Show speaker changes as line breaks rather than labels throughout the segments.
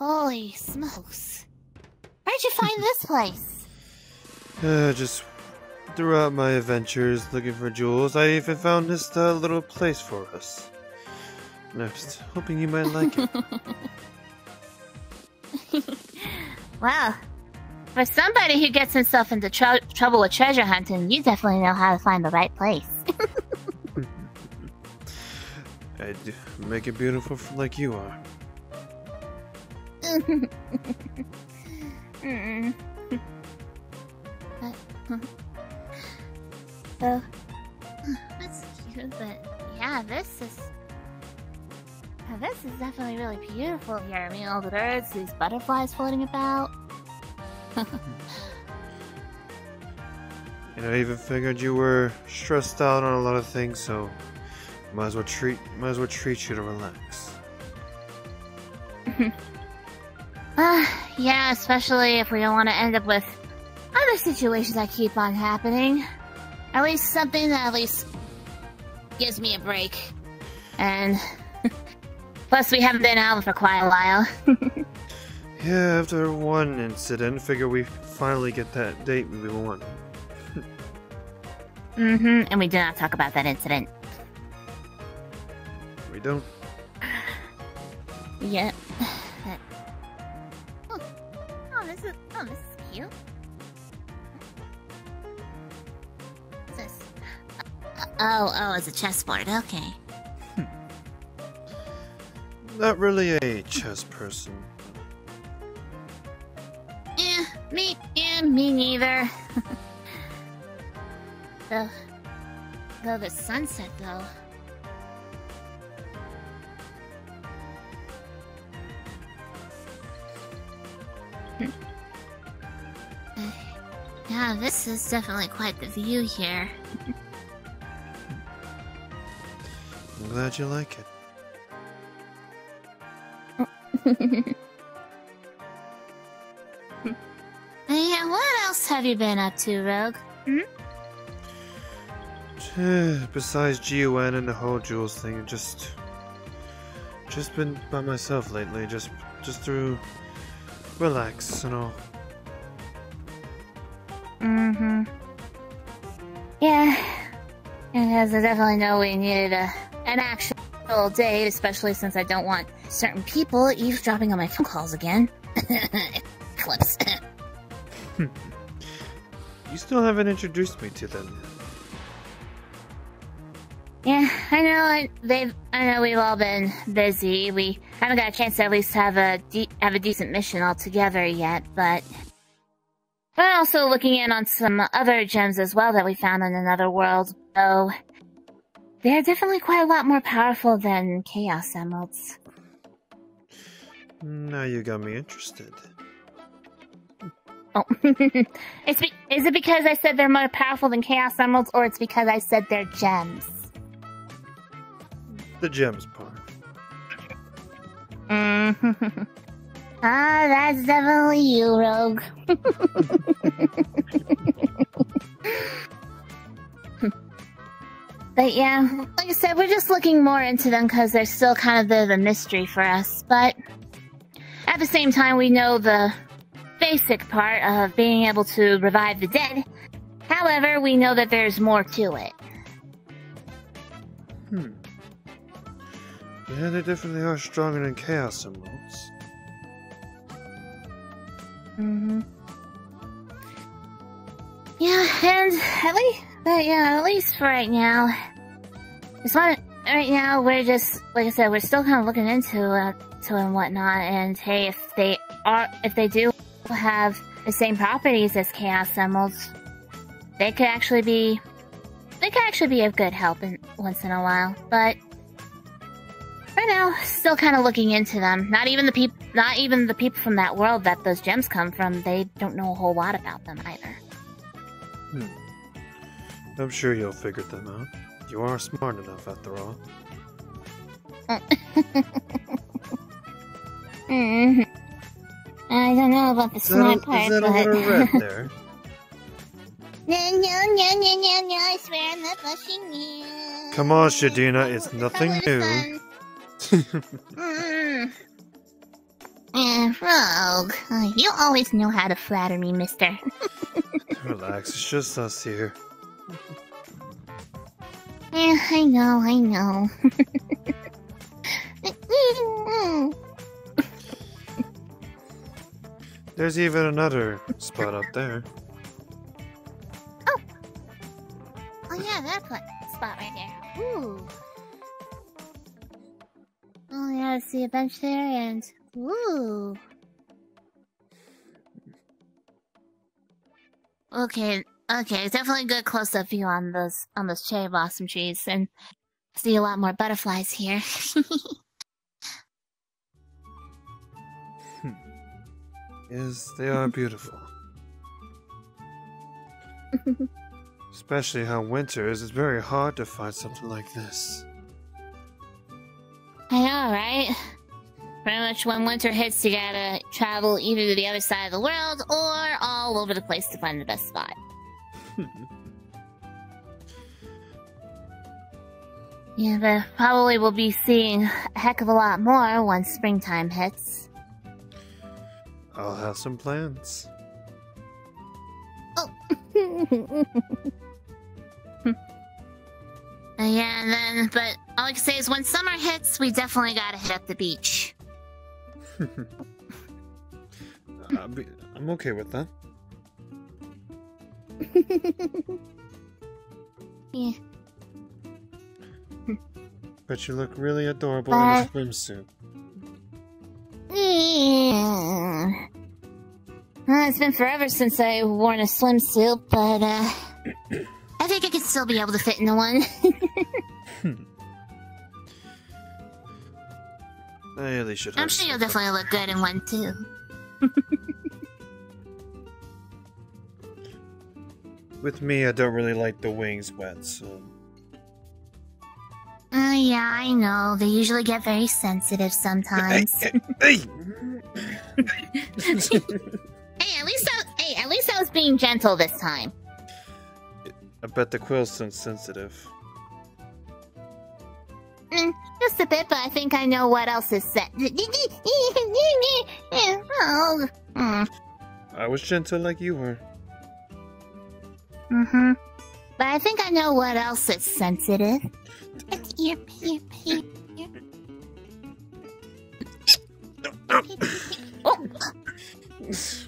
Holy smokes. Where'd you find this place?
Uh, just throughout my adventures looking for jewels, I even found this uh, little place for us. Next, hoping you might like it.
well, for somebody who gets himself into tr trouble with treasure hunting, you definitely know how to find the right place.
I'd make it beautiful like you are.
Mm. so, that's cute, but yeah, this is. This is definitely really beautiful here. I mean, all the birds, these butterflies floating about.
and I even figured you were stressed out on a lot of things, so might as well treat might as well treat you to relax.
uh, yeah, especially if we don't want to end up with other situations that keep on happening. At least something that at least gives me a break. And plus we haven't been out for quite a while.
yeah, after one incident, figure we finally get that date we want.
mm-hmm, and we do not talk about that incident.
We don't.
Yep. oh. Oh, this is cute. What's this? Uh, oh, oh, it's a chessboard. Okay.
Not really a chess person.
Yeah, me, yeah, me neither. though, though the sunset, though. Yeah, this is definitely quite the view here.
I'm glad you like it.
yeah, what else have you been up to, Rogue? Hmm?
Besides GUN and the whole jewels thing, just just been by myself lately, just just through relax and all.
Because I definitely know we needed a, an actual date, especially since I don't want certain people eavesdropping on my phone calls again. Clips.
you still haven't introduced me to them
Yeah, I know. I, they've. I know we've all been busy. We haven't got a chance to at least have a have a decent mission all together yet. But we're also looking in on some other gems as well that we found in another world, though they're definitely quite a lot more powerful than Chaos Emeralds.
Now you got me interested.
Oh, it's be is it because I said they're more powerful than Chaos Emeralds, or it's because I said they're gems?
The gems part.
Mm. Ah, that's definitely you, Rogue. but yeah, like I said, we're just looking more into them because they're still kind of the, the mystery for us. But at the same time, we know the basic part of being able to revive the dead. However, we know that there's more to it.
Hmm. Yeah, they definitely are stronger than Chaos Emeralds.
Mm-hmm. Yeah, and at least, but yeah, at least for right now. Right now we're just like I said, we're still kind of looking into uh, to and whatnot. And hey, if they are, if they do have the same properties as Chaos Emeralds, they could actually be, they could actually be of good help in, once in a while. But right now, still kind of looking into them. Not even the people, not even the people from that world that those gems come from. They don't know a whole lot about them either.
Hmm. I'm sure you'll figure them out. You are smart enough, after all.
mm. I don't know about the smart
is
part,
is that
but...
a little red there?
no, no, no, no, no, no, I swear I'm not blushing you.
Come on, Shadina, it's nothing new.
mm. Eh, Rogue, uh, you always know how to flatter me, mister.
Relax, it's just us here.
Yeah, I know, I know.
There's even another spot up there.
Oh Oh yeah, that spot right there. Ooh. Oh yeah, I see a bench there and ooh. Okay, okay, definitely a good close up view on those on those cherry blossom trees and see a lot more butterflies here. Hmm.
Yes, they are beautiful. Especially how winter is. It's very hard to find something like this.
I know, right? Pretty much when winter hits, you gotta travel either to the other side of the world or all over the place to find the best spot. Yeah, but probably we'll be seeing a heck of a lot more once springtime hits.
I'll have some plans.
Uh, yeah, and then, but all I can say is when summer hits, we definitely gotta hit up the beach.
I'll I'm okay with that.
yeah.
But you look really adorable in a swimsuit.
Yeah. Well, it's been forever since I worn a swimsuit, but uh, I think I could still be able to fit into one.
I really should.
I'm sure you'll definitely look good in one too.
With me, I don't really like the wings wet, so.
Oh yeah, I know. They usually get very sensitive sometimes.
Hey! hey,
at least I, hey, at least I was being gentle this time.
I bet the quill's sen- sensitive.
Mm, just a bit, but I think I know what else is set. oh. Mm.
I was gentle like you were.
Mm-hmm. But I think I know what else is sensitive. It's ear, ear, ear, ear. Oh, was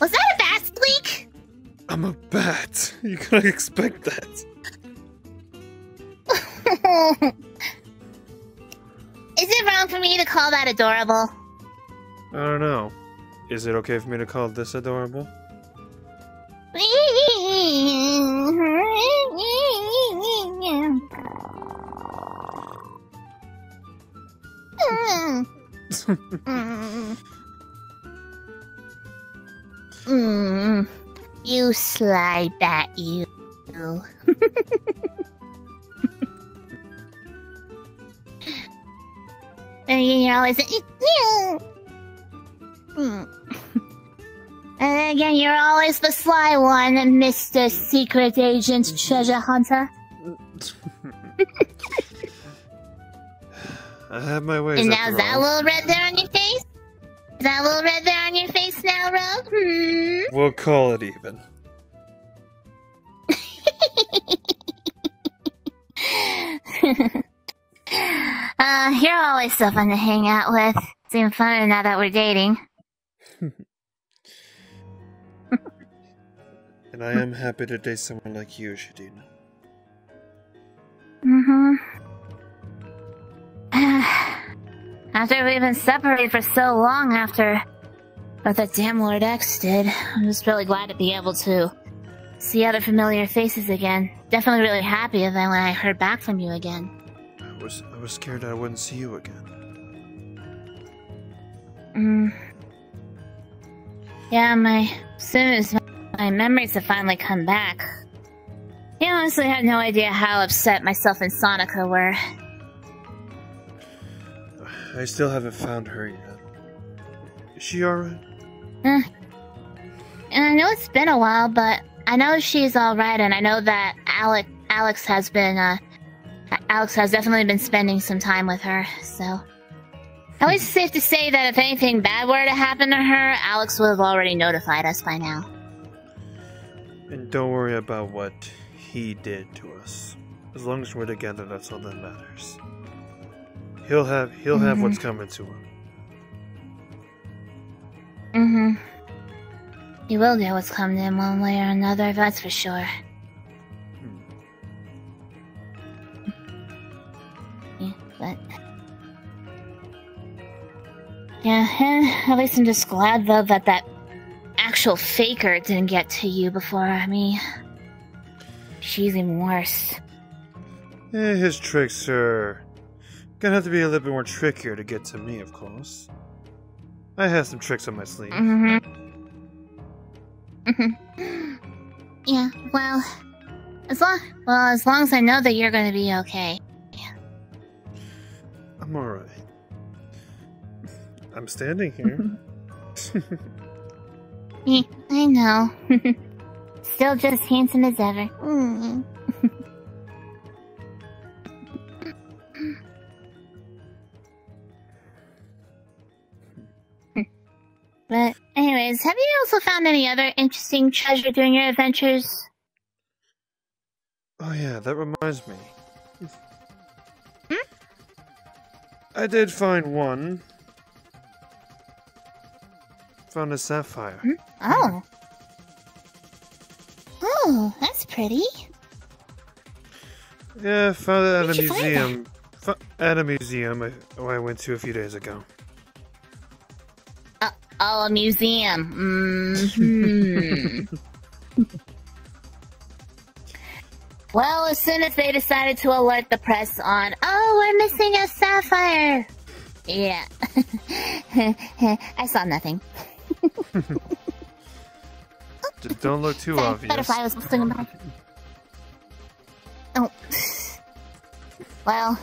was that a bat squeak?
I'm a bat. You gotta expect that.
Is it wrong for me to call that adorable?
I don't know. Is it okay for me to call this adorable?
Mm. You sly bat, you. and you're always. Mm. And again, you're always the sly one, Mr. Secret Agent Treasure Hunter.
I have my ways.
And now is that little red there on your face? Is that little red there on your face now, Rogue? Hmm?
We'll call it even.
uh, you're always so fun to hang out with. It's even funner now that we're dating.
And I am happy to date someone like you, Shadina.
Mm-hmm. after we've been separated for so long after what that damn Lord X did, I'm just really glad to be able to see other familiar faces again. Definitely really happy then when I heard back from you again.
I was I was scared I wouldn't see you again.
Mm. Yeah, my soon as my memories have finally come back. I honestly had no idea how upset myself and Sonica were.
I still haven't found her yet. Is she alright?
And I know it's been a while, but I know she's alright, and I know that Alec, Alex has been, uh, Alex has definitely been spending some time with her, so. At least it's safe to say that if anything bad were to happen to her, Alex would have already notified us by now.
And don't worry about what he did to us. As long as we're together, that's all that matters. He'll have he'll mm -hmm. have what's coming to him.
Mm-hmm. He will get what's coming to him one way or another, that's for sure. Hmm. Yeah, but yeah, at least I'm just glad though that that actual faker didn't get to you before me. She's even worse.
Eh, his tricks are gonna have to be a little bit more trickier to get to me, of course. I have some tricks on my sleeve.
Mm-hmm. Mm-hmm. Yeah, well, as long well as long as I know that you're gonna be okay. Yeah.
I'm alright. I'm standing here.
yeah, I know. Still just handsome as ever. Mm. But anyways, have you also found any other interesting treasure during your adventures?
Oh yeah, that reminds me. Hmm? I did find one. Found a sapphire.
Hmm? Oh. Oh, that's pretty.
Yeah, found it at a museum. At a museum I, I went to a few days ago.
Oh, a museum. Mm hmm. well, as soon as they decided to alert the press on, oh, we're missing a sapphire. Yeah. I saw nothing.
Just don't look too obvious.
Butterfly was about. Oh. Well,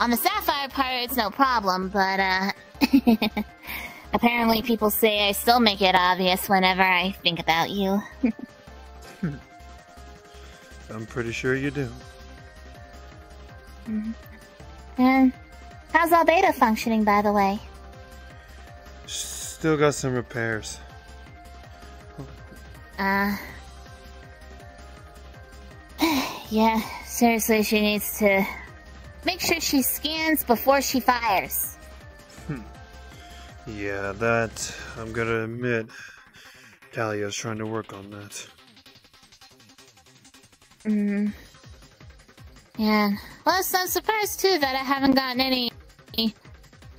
on the sapphire part, it's no problem, but, uh... Apparently people say I still make it obvious whenever I think about you.
I'm pretty sure you do.
Mm-hmm. And how's Albedo functioning, by the way?
Still got some repairs.
Uh... yeah, seriously, she needs to make sure she scans before she fires.
Yeah, that, I'm gonna admit, Dahlia's trying to work on that.
Hmm. Yeah. Well, I'm surprised too that I haven't gotten any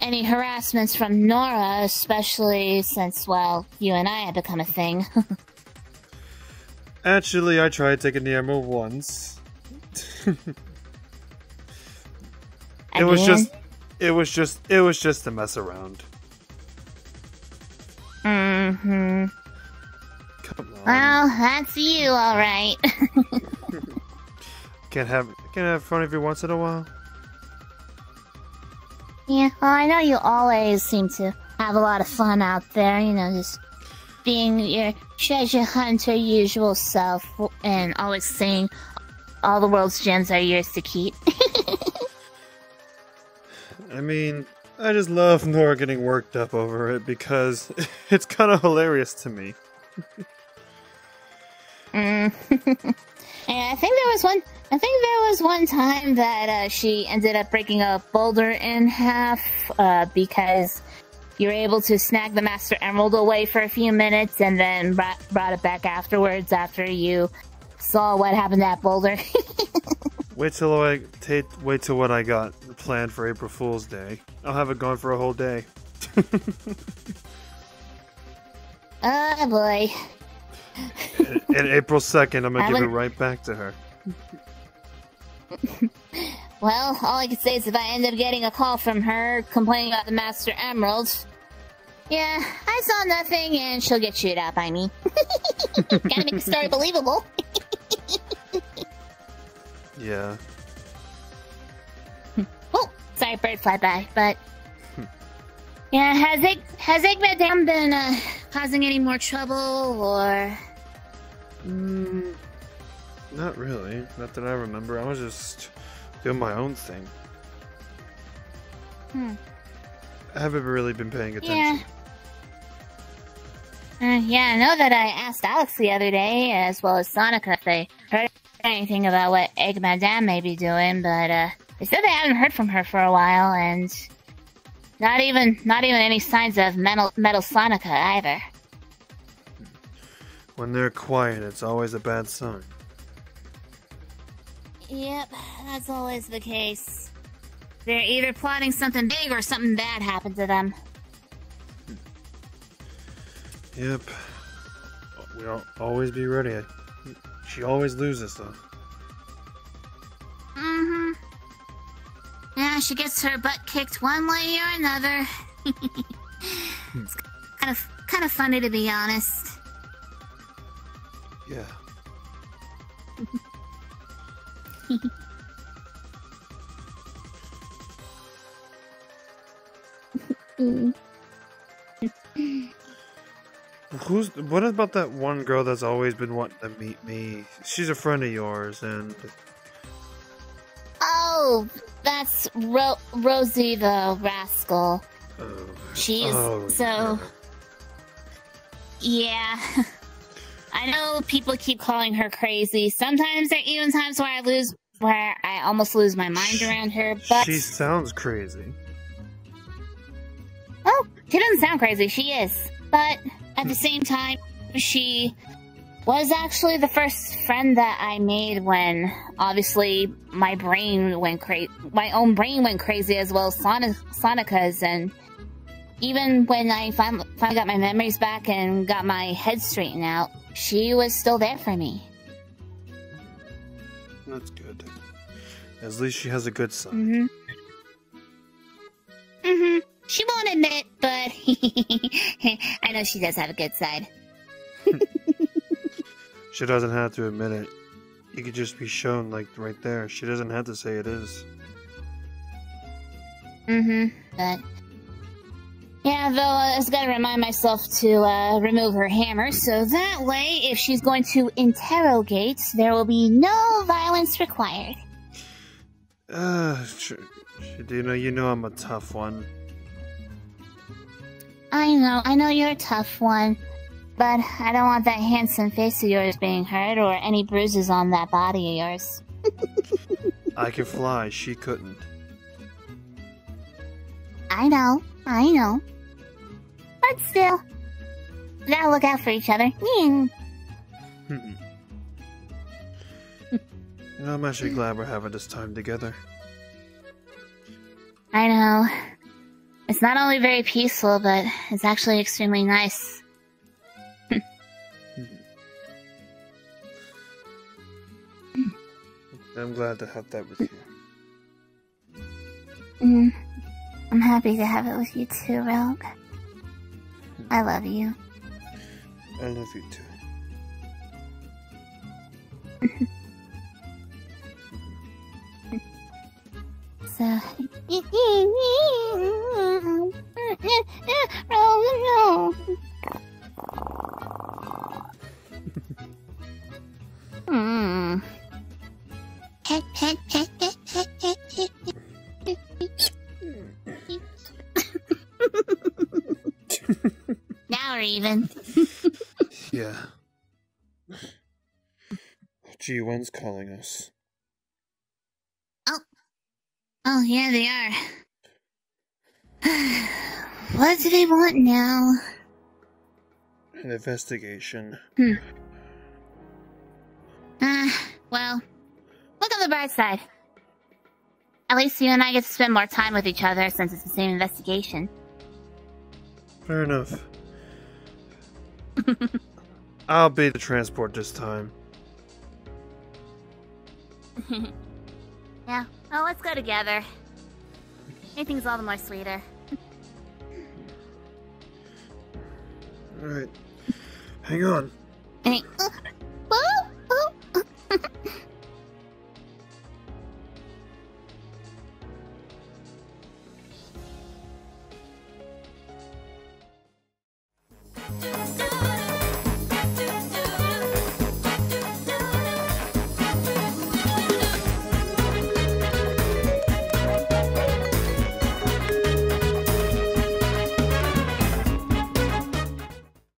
any harassments from Nora, especially since, well, you and I have become a thing.
Actually, I tried taking the emerald once. it was just, it was just, it was just to mess around.
Mm-hmm. Well, that's you, all right.
can't have can't have fun every once in a while.
Yeah, well, I know you always seem to have a lot of fun out there. You know, just being your treasure hunter usual self, and always saying all the world's gems are yours to keep.
I mean, I just love Nora getting worked up over it because it's kind of hilarious to me.
mm. yeah, I think there was one. I think there was one time that uh, she ended up breaking a boulder in half uh, because you were able to snag the Master Emerald away for a few minutes and then brought, brought it back afterwards after you saw what happened to that boulder.
wait till I take. Wait till what I got planned for April Fool's Day. I'll have it gone for a whole day.
oh boy.
And, April 2nd, I'm gonna give it right back to her.
well, all I can say is if I end up getting a call from her complaining about the Master Emerald, yeah, I saw nothing and she'll get chewed out by me. Gotta make the story believable.
yeah.
Oh, sorry, bird fly by, but yeah, has it has Dam been uh, causing any more trouble or?
Mm, not really. Not that I remember. I was just doing my own thing.
Hmm.
I haven't really been paying
Yeah.
attention.
Uh, yeah, I know that I asked Alex the other day, as well as Sonica, if they heard anything about what Egg Madame may be doing, but uh, they said they haven't heard from her for a while, and not even not even any signs of metal metal Sonica either.
When they're quiet, it's always a bad sign.
Yep, that's always the case. They're either plotting something big or something bad happened to them.
Yep. We'll always be ready. She always loses, though.
Mm-hmm. Yeah, she gets her butt kicked one way or another. it's kind of kind of funny to be honest.
Yeah. Who's what about that one girl that's always been wanting to meet me? She's a friend of yours, and
Oh, that's Ro- Rosie the rascal.
oh,
She's
oh,
so. Yeah. I know people keep calling her crazy. Sometimes there are even times where I lose, where I almost lose my mind around her. But
she sounds crazy.
Oh, she doesn't sound crazy. She is. But at the hmm. same time, she was actually the first friend that I made when obviously my brain went crazy. My own brain went crazy as well as Sonic- Sonica's. And even when I fin- finally got my memories back and got my head straightened out, she was still there for me.
That's good. At least she has a good side.
Mm hmm. Mm hmm. She won't admit, but I know she does have a good side.
She doesn't have to admit it. You could just be shown, like, right there. She doesn't have to say it is.
Mm-hmm. But yeah, though I was gonna remind myself to uh, remove her hammer, so that way, if she's going to interrogate, there will be no violence required.
Uh, sh- sh- do you know, you know I'm a tough one.
I know, I know you're a tough one, but I don't want that handsome face of yours being hurt or any bruises on that body of yours.
I can fly, she couldn't.
I know, I know. But still, gotta look out for each other. Mm.
you know, I'm actually glad we're having this time together.
I know. It's not only very peaceful, but it's actually extremely nice.
I'm glad to have that with you.
Mm. I'm happy to have it with you too, Rogue. I love you.
I love you too.
So. now we're even.
Yeah. GUN's calling us?
Oh, Oh, yeah, they are. what do they want now?
An investigation. Hmm.
Uh, well, look on the bright side. At least you and I get to spend more time with each other since it's the same investigation.
Fair enough. I'll be the transport this time.
Yeah, well, let's go together. Anything's all the more sweeter.
Alright. Hang on.